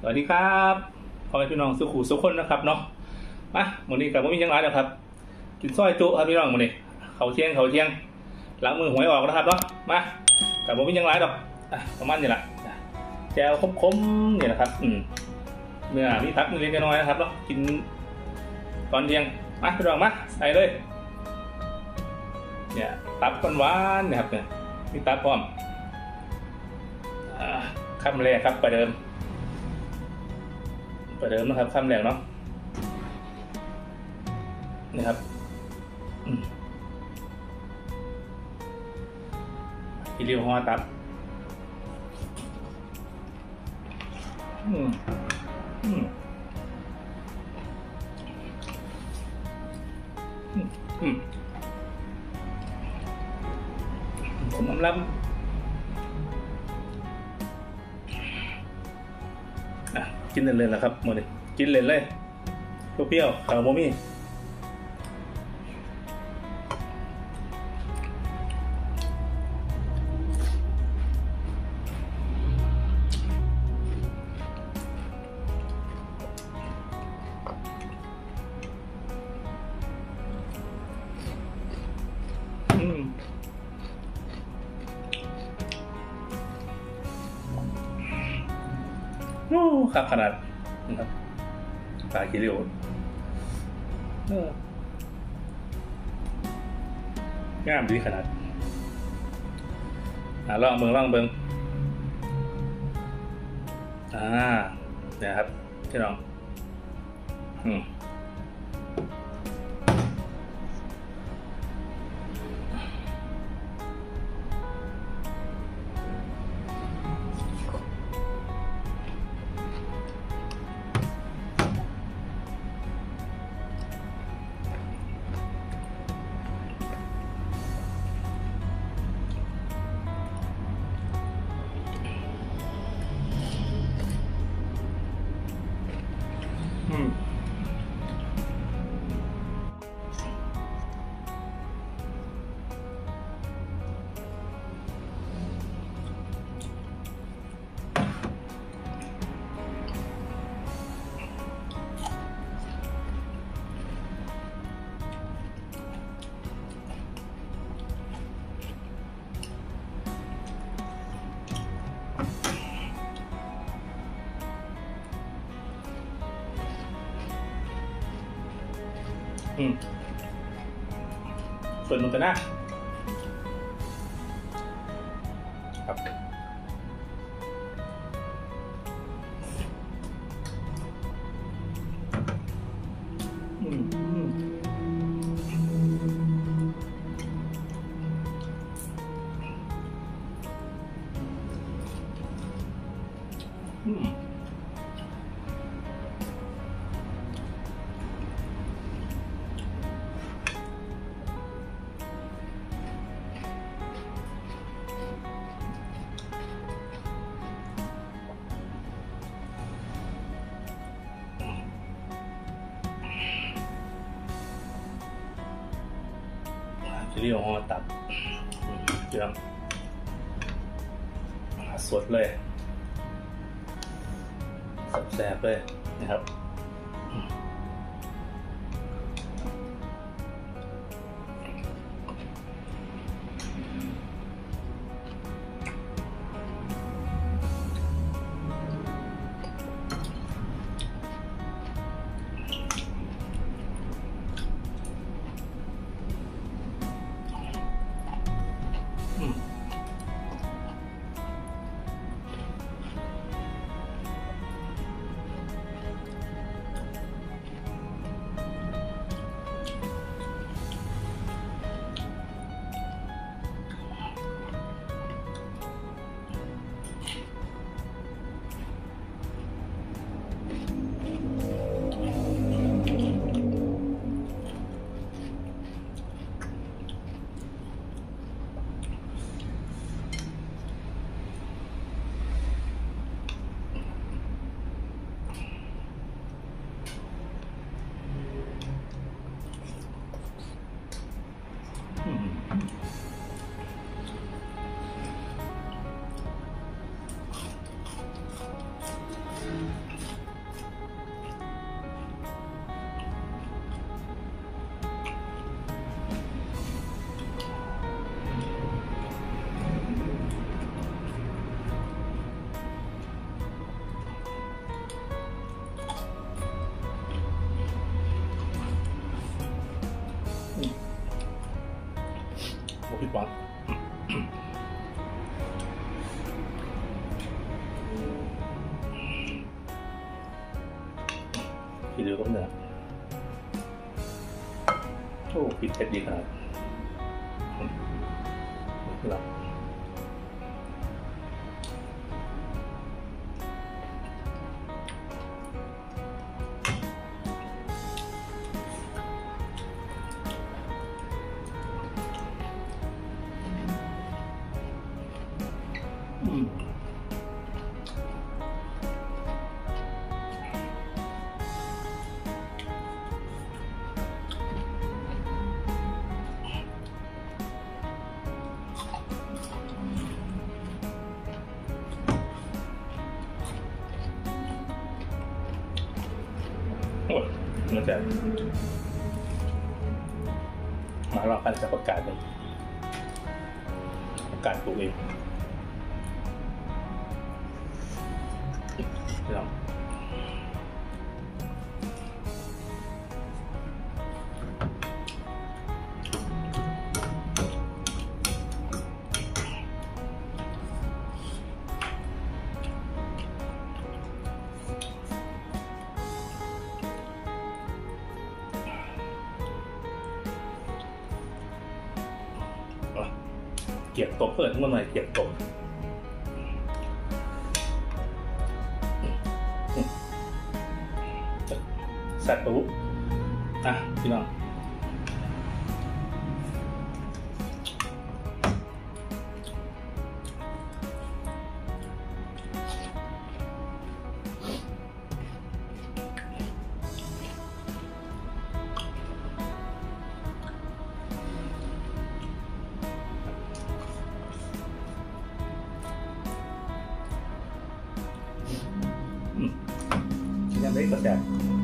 สวัสดีครับพ่อแม่พี่น้องสุขุสุขคนนะครับเนาะมาวันนี้กับผมมียังไงนะครับ กินซอยจุครับพี่น้องวันนี้เขาเที่ยงเขาเที่ยงหลังมือหวยออกนะครับเนาะมากับผมมียังไงดอกอะประมาณนี้แหละแจวคมๆนี่แหละครับ อืมเนื้อมีพักมีเล็กน้อยนะครับเนาะกินตอนเที่ยงมาพี่น้องมาใส่เลย เนี่ยตับหวานๆนี่ยครับเนี่ยมีตับพร้อมอ่าคำแรกครับประเดิม ประเดิมนะครับคำแรกเนาะนี่ครับอีเรียวหัวตับอืมอืมอืมอืมผมน้ำล้ำ กินเล่นๆแล้วครับโมดเลยกินเล่นเลยเปรี้ยวๆขาวโมมี่ ครับขนาดนะครับปลาคิริโอเอองามดีขนาดอ่าล่องเบิงล่องเบิงอ่าเนี่ยครับพี่น้อง อืม อืมส่วนมันกันนะครับอืม ซีรียวของตัดเดี๋ยมสดเลยแสบๆเลยนะครับ ผิดหวังที่เหลือก็เหนื่อยโอ้ผิดเผ็ดดีขนาด มันจะมาเรากันจะประกาศเลยประกาศตัวเองพี่น้อง กียบตกเปิดขึ้นมาหน่อยเกียบตกสัตว์ปุ๊บอะพี่น้อง ยัง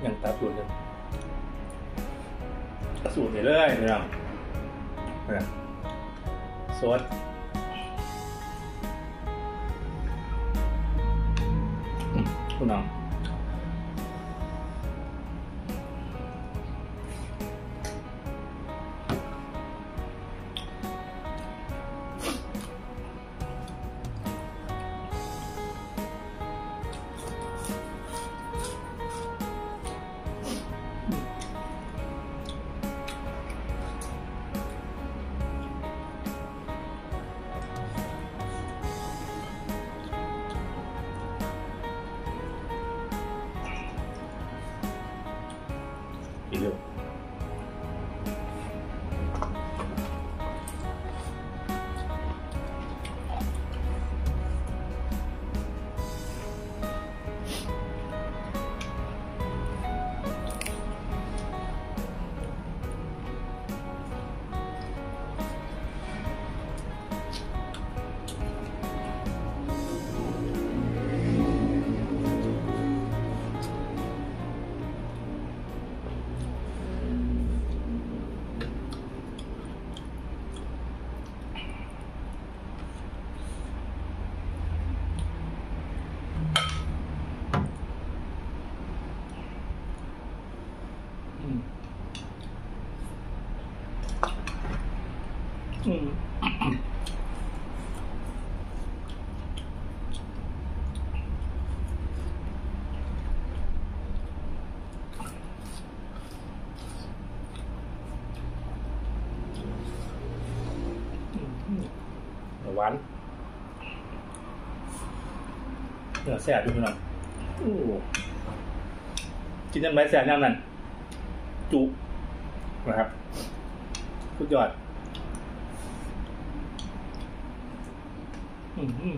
ไม่กระแสยังตาสูตรเลยสูตรไปเรื่อยพี่น้องนะสดอืมคุณน้อง วานเนื้อแสบดูหน่อยกินยังไงแซ่บยังนั่นจุนะครับสุดยอดอืม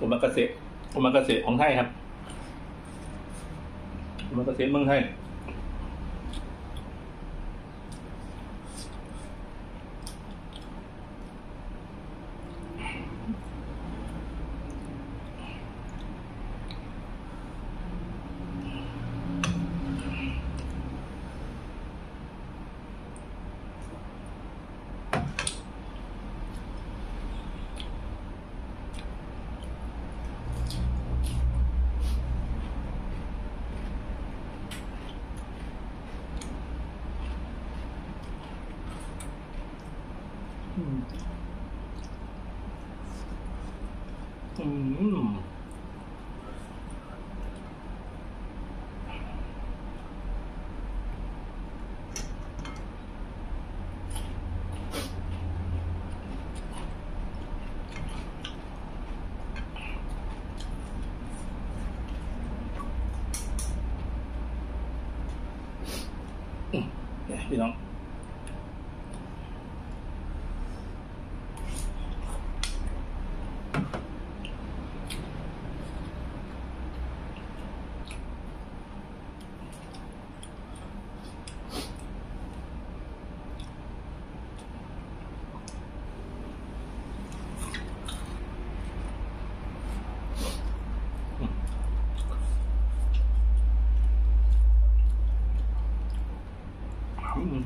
อุมากาเสะอุมากาเสะของไทยครับอุมากาเสะเมืองไทย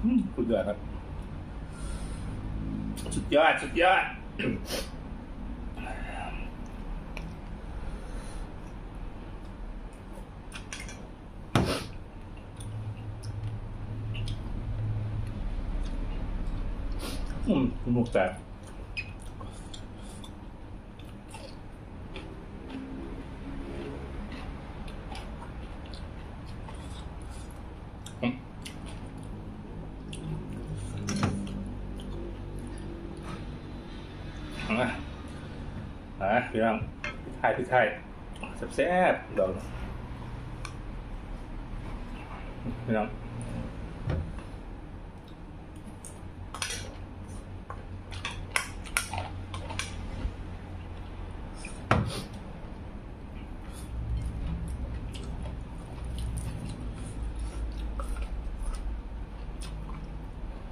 อืมสุดยอดครับ สุดยอด สุดยอด อืมหนุกจัดอื อะอะพี่น้องไทยพี่ไทยแซ่บๆดอกพี่น้อง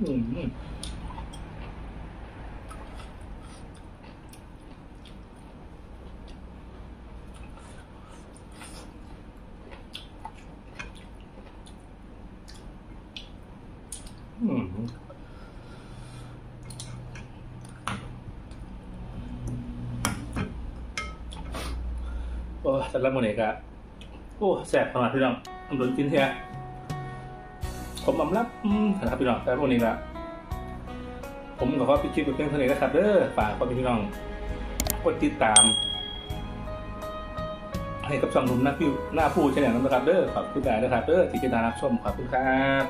อืมอืม โอ้สำหรับโมเนกะโอ้แสบขนาดพี่น้องตำรวจกินเทียผมอำรับอืมขนาดพี่น้องแต่โมเนกะผมกับว่าพี่คิดเป็นเพื่อนเท่านี้นะครับเด้อฝากพ่อพี่น้องกดติดตาม ให้กับช่องนุ่มหน้าพี่หน้าผู้ชแนลนะครับเด้อขอบคุณหลายนะครับเด้อที่ติดตามรับชมขอบคุณครับ